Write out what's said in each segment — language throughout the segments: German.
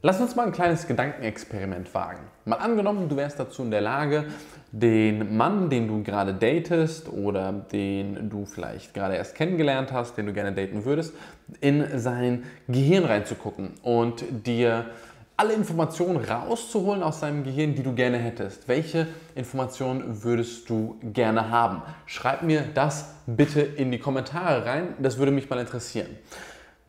Lass uns mal ein kleines Gedankenexperiment wagen. Mal angenommen, du wärst dazu in der Lage, den Mann, den du gerade datest oder den du vielleicht gerade erst kennengelernt hast, den du gerne daten würdest, in sein Gehirn reinzugucken und dir alle Informationen rauszuholen aus seinem Gehirn, die du gerne hättest. Welche Informationen würdest du gerne haben? Schreib mir das bitte in die Kommentare rein, das würde mich mal interessieren.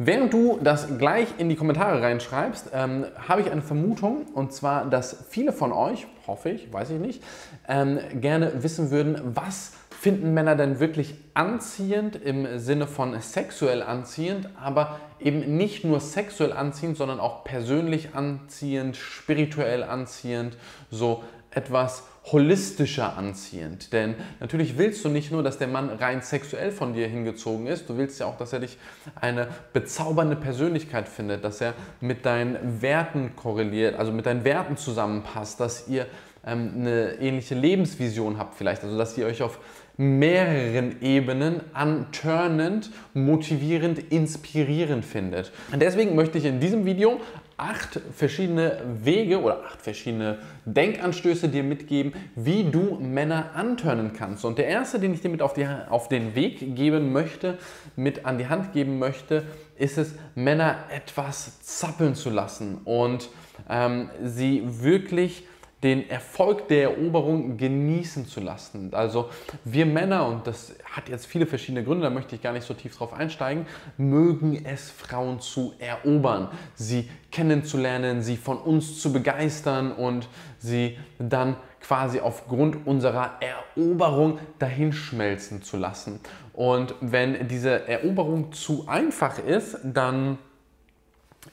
Während du das gleich in die Kommentare reinschreibst, ähm, habe ich eine Vermutung und zwar, dass viele von euch, hoffe ich, weiß ich nicht, ähm, gerne wissen würden, was finden Männer denn wirklich anziehend im Sinne von sexuell anziehend, aber eben nicht nur sexuell anziehend, sondern auch persönlich anziehend, spirituell anziehend, so etwas holistischer anziehend. Denn natürlich willst du nicht nur, dass der Mann rein sexuell von dir hingezogen ist, du willst ja auch, dass er dich eine bezaubernde Persönlichkeit findet, dass er mit deinen Werten korreliert, also mit deinen Werten zusammenpasst, dass ihr ähm, eine ähnliche Lebensvision habt vielleicht, also dass ihr euch auf mehreren Ebenen antörnend, motivierend, inspirierend findet. Und deswegen möchte ich in diesem Video acht verschiedene Wege oder acht verschiedene Denkanstöße dir mitgeben, wie du Männer antörnen kannst. Und der erste, den ich dir mit auf, die, auf den Weg geben möchte, mit an die Hand geben möchte, ist es, Männer etwas zappeln zu lassen und ähm, sie wirklich den Erfolg der Eroberung genießen zu lassen. Also wir Männer, und das hat jetzt viele verschiedene Gründe, da möchte ich gar nicht so tief drauf einsteigen, mögen es, Frauen zu erobern, sie kennenzulernen, sie von uns zu begeistern und sie dann quasi aufgrund unserer Eroberung dahinschmelzen zu lassen. Und wenn diese Eroberung zu einfach ist, dann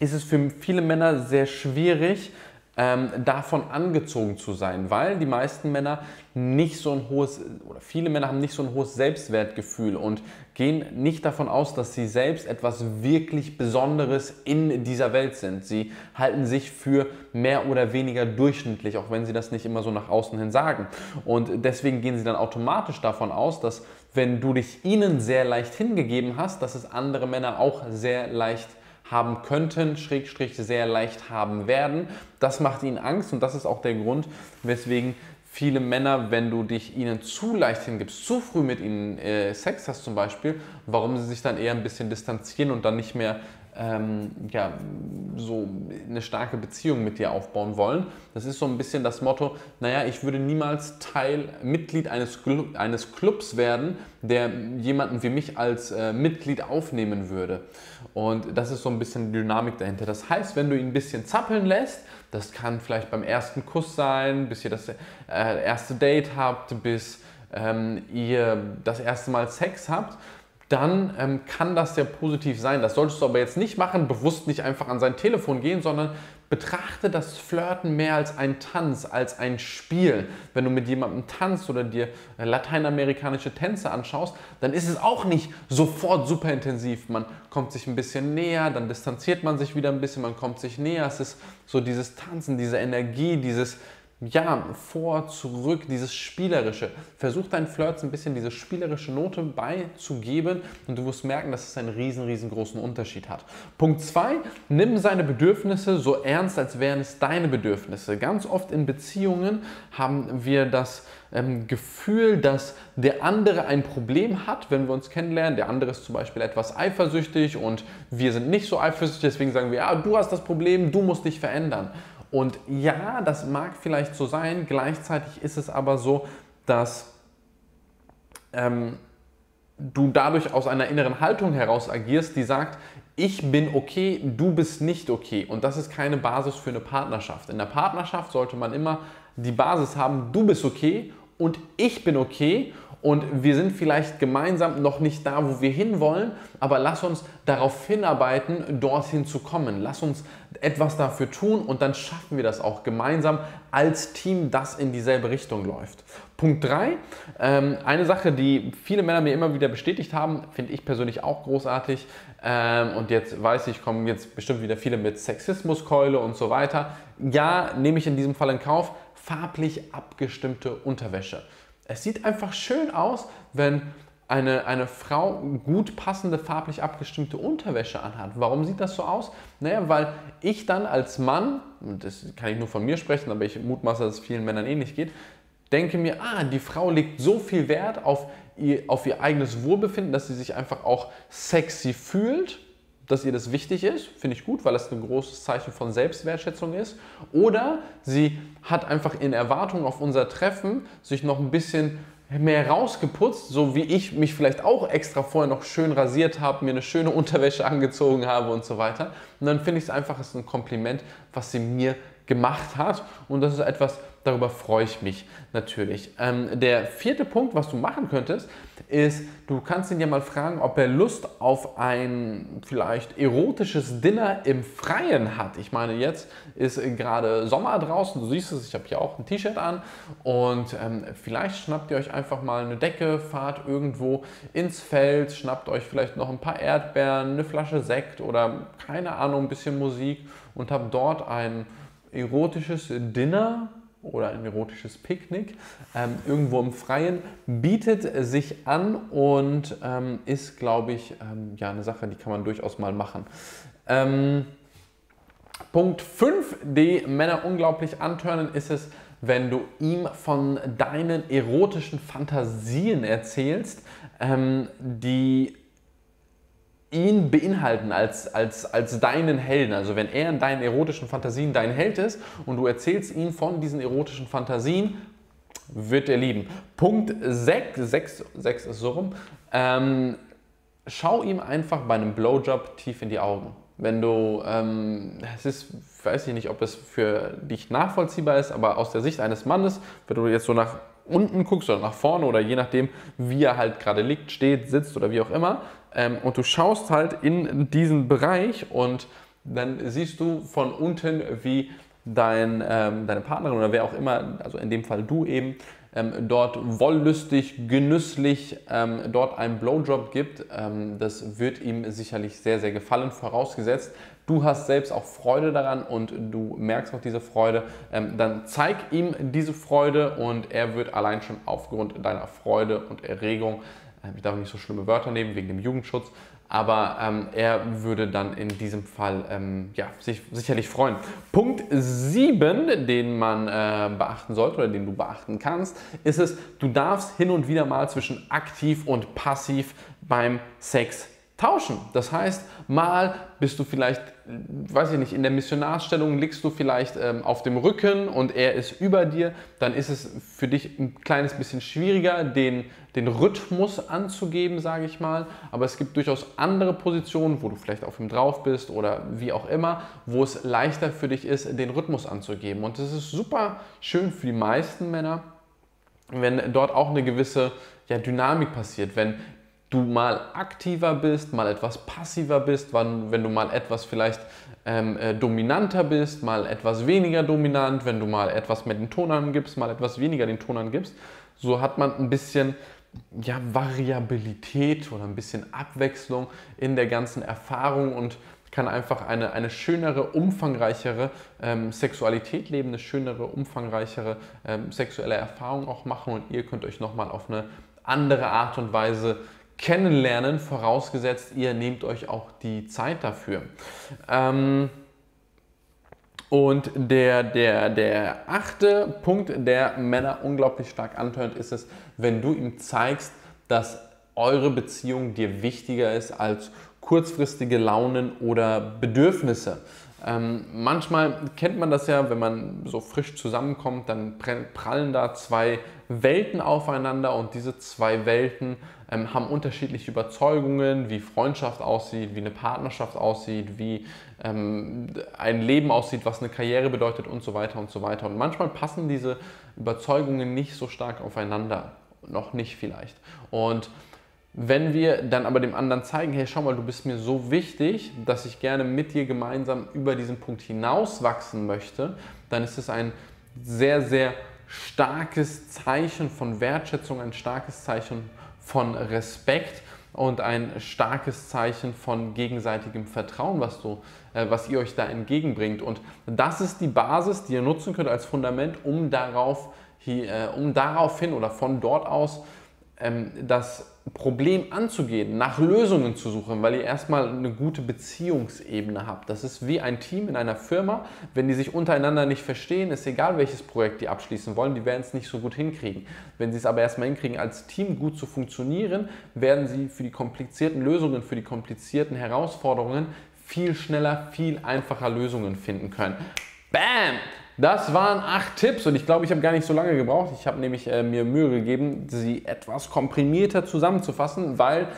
ist es für viele Männer sehr schwierig, ähm, davon angezogen zu sein, weil die meisten Männer nicht so ein hohes oder viele Männer haben nicht so ein hohes Selbstwertgefühl und gehen nicht davon aus, dass sie selbst etwas wirklich Besonderes in dieser Welt sind. Sie halten sich für mehr oder weniger durchschnittlich, auch wenn sie das nicht immer so nach außen hin sagen. Und deswegen gehen sie dann automatisch davon aus, dass wenn du dich ihnen sehr leicht hingegeben hast, dass es andere Männer auch sehr leicht haben könnten, Schrägstrich sehr leicht haben werden. Das macht ihnen Angst und das ist auch der Grund, weswegen viele Männer, wenn du dich ihnen zu leicht hingibst, zu früh mit ihnen äh, Sex hast zum Beispiel, warum sie sich dann eher ein bisschen distanzieren und dann nicht mehr ähm, ja, so eine starke Beziehung mit dir aufbauen wollen. Das ist so ein bisschen das Motto, naja, ich würde niemals Teil, Mitglied eines, Club, eines Clubs werden, der jemanden wie mich als äh, Mitglied aufnehmen würde. Und das ist so ein bisschen die Dynamik dahinter. Das heißt, wenn du ihn ein bisschen zappeln lässt, das kann vielleicht beim ersten Kuss sein, bis ihr das äh, erste Date habt, bis ähm, ihr das erste Mal Sex habt, dann ähm, kann das sehr positiv sein. Das solltest du aber jetzt nicht machen, bewusst nicht einfach an sein Telefon gehen, sondern betrachte das Flirten mehr als ein Tanz, als ein Spiel. Wenn du mit jemandem tanzt oder dir äh, lateinamerikanische Tänze anschaust, dann ist es auch nicht sofort super intensiv. Man kommt sich ein bisschen näher, dann distanziert man sich wieder ein bisschen, man kommt sich näher. Es ist so dieses Tanzen, diese Energie, dieses ja, vor, zurück, dieses Spielerische. Versuch deinen Flirts ein bisschen diese spielerische Note beizugeben und du wirst merken, dass es einen riesen, riesengroßen Unterschied hat. Punkt 2, nimm seine Bedürfnisse so ernst, als wären es deine Bedürfnisse. Ganz oft in Beziehungen haben wir das ähm, Gefühl, dass der andere ein Problem hat, wenn wir uns kennenlernen. Der andere ist zum Beispiel etwas eifersüchtig und wir sind nicht so eifersüchtig, deswegen sagen wir, ja, du hast das Problem, du musst dich verändern. Und ja, das mag vielleicht so sein, gleichzeitig ist es aber so, dass ähm, du dadurch aus einer inneren Haltung heraus agierst, die sagt, ich bin okay, du bist nicht okay. Und das ist keine Basis für eine Partnerschaft. In der Partnerschaft sollte man immer die Basis haben, du bist okay und ich bin okay und wir sind vielleicht gemeinsam noch nicht da, wo wir hinwollen, aber lass uns darauf hinarbeiten, dorthin zu kommen. Lass uns etwas dafür tun und dann schaffen wir das auch gemeinsam als Team, das in dieselbe Richtung läuft. Punkt 3, ähm, eine Sache, die viele Männer mir immer wieder bestätigt haben, finde ich persönlich auch großartig ähm, und jetzt weiß ich, kommen jetzt bestimmt wieder viele mit Sexismuskeule und so weiter. Ja, nehme ich in diesem Fall in Kauf, farblich abgestimmte Unterwäsche. Es sieht einfach schön aus, wenn eine, eine Frau gut passende, farblich abgestimmte Unterwäsche anhat. Warum sieht das so aus? Naja, weil ich dann als Mann, und das kann ich nur von mir sprechen, aber ich mutmaße, dass es vielen Männern ähnlich geht, denke mir, ah, die Frau legt so viel Wert auf ihr, auf ihr eigenes Wohlbefinden, dass sie sich einfach auch sexy fühlt, dass ihr das wichtig ist, finde ich gut, weil das ein großes Zeichen von Selbstwertschätzung ist. Oder sie hat einfach in Erwartung auf unser Treffen sich noch ein bisschen mehr rausgeputzt, so wie ich mich vielleicht auch extra vorher noch schön rasiert habe, mir eine schöne Unterwäsche angezogen habe und so weiter. Und dann finde ich es einfach, ist ein Kompliment, was sie mir gemacht hat. Und das ist etwas, darüber freue ich mich natürlich. Ähm, der vierte Punkt, was du machen könntest, ist, du kannst ihn ja mal fragen, ob er Lust auf ein vielleicht erotisches Dinner im Freien hat. Ich meine, jetzt ist gerade Sommer draußen, du siehst es, ich habe hier auch ein T-Shirt an und ähm, vielleicht schnappt ihr euch einfach mal eine Decke, fahrt irgendwo ins Feld, schnappt euch vielleicht noch ein paar Erdbeeren, eine Flasche Sekt oder keine Ahnung, ein bisschen Musik und habt dort ein erotisches Dinner oder ein erotisches Picknick ähm, irgendwo im Freien bietet sich an und ähm, ist, glaube ich, ähm, ja, eine Sache, die kann man durchaus mal machen. Ähm, Punkt 5, die Männer unglaublich antörnen, ist es, wenn du ihm von deinen erotischen Fantasien erzählst, ähm, die ihn beinhalten als, als, als deinen Helden. Also wenn er in deinen erotischen Fantasien dein Held ist und du erzählst ihm von diesen erotischen Fantasien, wird er lieben. Punkt 6, 6, 6 ist so rum, ähm, schau ihm einfach bei einem Blowjob tief in die Augen. Wenn du, ähm, es ist, weiß ich nicht, ob es für dich nachvollziehbar ist, aber aus der Sicht eines Mannes, wenn du jetzt so nach unten guckst oder nach vorne oder je nachdem, wie er halt gerade liegt, steht, sitzt oder wie auch immer, ähm, und du schaust halt in diesen Bereich und dann siehst du von unten, wie dein, ähm, deine Partnerin oder wer auch immer, also in dem Fall du eben, ähm, dort wollüstig, genüsslich ähm, dort einen Blowjob gibt. Ähm, das wird ihm sicherlich sehr, sehr gefallen, vorausgesetzt. Du hast selbst auch Freude daran und du merkst auch diese Freude, ähm, dann zeig ihm diese Freude und er wird allein schon aufgrund deiner Freude und Erregung ich darf nicht so schlimme Wörter nehmen wegen dem Jugendschutz, aber ähm, er würde dann in diesem Fall ähm, ja, sich sicherlich freuen. Punkt 7, den man äh, beachten sollte oder den du beachten kannst, ist es, du darfst hin und wieder mal zwischen aktiv und passiv beim Sex tauschen. Das heißt, mal bist du vielleicht, weiß ich nicht, in der Missionarstellung liegst du vielleicht ähm, auf dem Rücken und er ist über dir, dann ist es für dich ein kleines bisschen schwieriger, den, den Rhythmus anzugeben, sage ich mal. Aber es gibt durchaus andere Positionen, wo du vielleicht auf ihm drauf bist oder wie auch immer, wo es leichter für dich ist, den Rhythmus anzugeben. Und das ist super schön für die meisten Männer, wenn dort auch eine gewisse ja, Dynamik passiert, wenn du mal aktiver bist, mal etwas passiver bist, wann, wenn du mal etwas vielleicht ähm, äh, dominanter bist, mal etwas weniger dominant, wenn du mal etwas mehr den Ton angibst, mal etwas weniger den Ton angibst. So hat man ein bisschen ja, Variabilität oder ein bisschen Abwechslung in der ganzen Erfahrung und kann einfach eine, eine schönere, umfangreichere ähm, Sexualität leben, eine schönere, umfangreichere ähm, sexuelle Erfahrung auch machen und ihr könnt euch nochmal auf eine andere Art und Weise kennenlernen, vorausgesetzt, ihr nehmt euch auch die Zeit dafür. Ähm, und der, der, der achte Punkt, der Männer unglaublich stark antörnt, ist es, wenn du ihm zeigst, dass eure Beziehung dir wichtiger ist als kurzfristige Launen oder Bedürfnisse. Ähm, manchmal kennt man das ja, wenn man so frisch zusammenkommt, dann prallen da zwei Welten aufeinander und diese zwei Welten ähm, haben unterschiedliche Überzeugungen, wie Freundschaft aussieht, wie eine Partnerschaft aussieht, wie ähm, ein Leben aussieht, was eine Karriere bedeutet und so weiter und so weiter. Und manchmal passen diese Überzeugungen nicht so stark aufeinander, noch nicht vielleicht. Und wenn wir dann aber dem anderen zeigen, hey, schau mal, du bist mir so wichtig, dass ich gerne mit dir gemeinsam über diesen Punkt hinaus wachsen möchte, dann ist es ein sehr, sehr starkes Zeichen von Wertschätzung, ein starkes Zeichen von Respekt und ein starkes Zeichen von gegenseitigem Vertrauen, was, du, äh, was ihr euch da entgegenbringt. Und das ist die Basis, die ihr nutzen könnt als Fundament, um darauf, hier, äh, um daraufhin oder von dort aus ähm, das Problem anzugehen, nach Lösungen zu suchen, weil ihr erstmal eine gute Beziehungsebene habt. Das ist wie ein Team in einer Firma. Wenn die sich untereinander nicht verstehen, ist egal, welches Projekt die abschließen wollen, die werden es nicht so gut hinkriegen. Wenn sie es aber erstmal hinkriegen, als Team gut zu funktionieren, werden sie für die komplizierten Lösungen, für die komplizierten Herausforderungen viel schneller, viel einfacher Lösungen finden können. Bam! Das waren acht Tipps und ich glaube, ich habe gar nicht so lange gebraucht. Ich habe nämlich äh, mir Mühe gegeben, sie etwas komprimierter zusammenzufassen, weil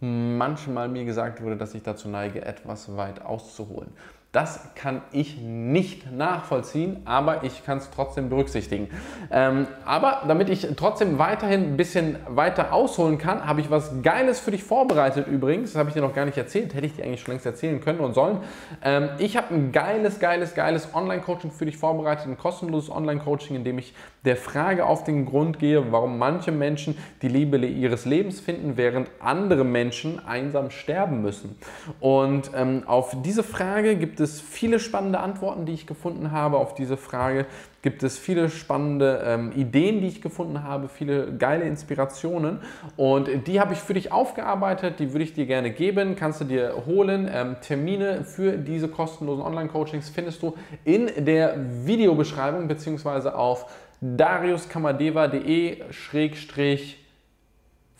manchmal mir gesagt wurde, dass ich dazu neige, etwas weit auszuholen. Das kann ich nicht nachvollziehen, aber ich kann es trotzdem berücksichtigen. Ähm, aber damit ich trotzdem weiterhin ein bisschen weiter ausholen kann, habe ich was Geiles für dich vorbereitet übrigens. Das habe ich dir noch gar nicht erzählt, hätte ich dir eigentlich schon längst erzählen können und sollen. Ähm, ich habe ein geiles, geiles, geiles Online-Coaching für dich vorbereitet, ein kostenloses Online-Coaching, in dem ich der Frage auf den Grund gehe, warum manche Menschen die Liebe ihres Lebens finden, während andere Menschen einsam sterben müssen. Und ähm, auf diese Frage gibt es es viele spannende Antworten, die ich gefunden habe auf diese Frage. Gibt es viele spannende ähm, Ideen, die ich gefunden habe, viele geile Inspirationen. Und die habe ich für dich aufgearbeitet, die würde ich dir gerne geben. Kannst du dir holen. Ähm, Termine für diese kostenlosen Online-Coachings findest du in der Videobeschreibung beziehungsweise auf dariuskamadeva.de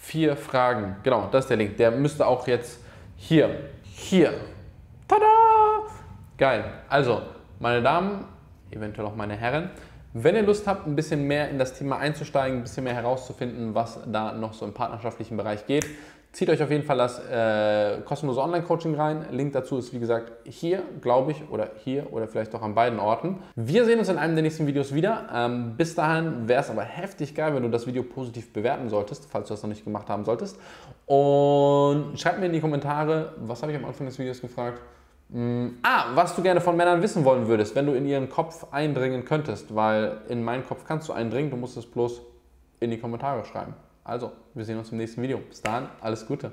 vier Fragen. Genau, das ist der Link. Der müsste auch jetzt hier, hier. Tada! Geil. Also, meine Damen, eventuell auch meine Herren, wenn ihr Lust habt, ein bisschen mehr in das Thema einzusteigen, ein bisschen mehr herauszufinden, was da noch so im partnerschaftlichen Bereich geht, zieht euch auf jeden Fall das äh, kostenlose Online-Coaching rein. Link dazu ist wie gesagt hier, glaube ich, oder hier oder vielleicht auch an beiden Orten. Wir sehen uns in einem der nächsten Videos wieder. Ähm, bis dahin wäre es aber heftig geil, wenn du das Video positiv bewerten solltest, falls du das noch nicht gemacht haben solltest. Und schreib mir in die Kommentare, was habe ich am Anfang des Videos gefragt? Mm, ah, was du gerne von Männern wissen wollen würdest, wenn du in ihren Kopf eindringen könntest, weil in meinen Kopf kannst du eindringen, du musst es bloß in die Kommentare schreiben. Also, wir sehen uns im nächsten Video. Bis dahin, alles Gute.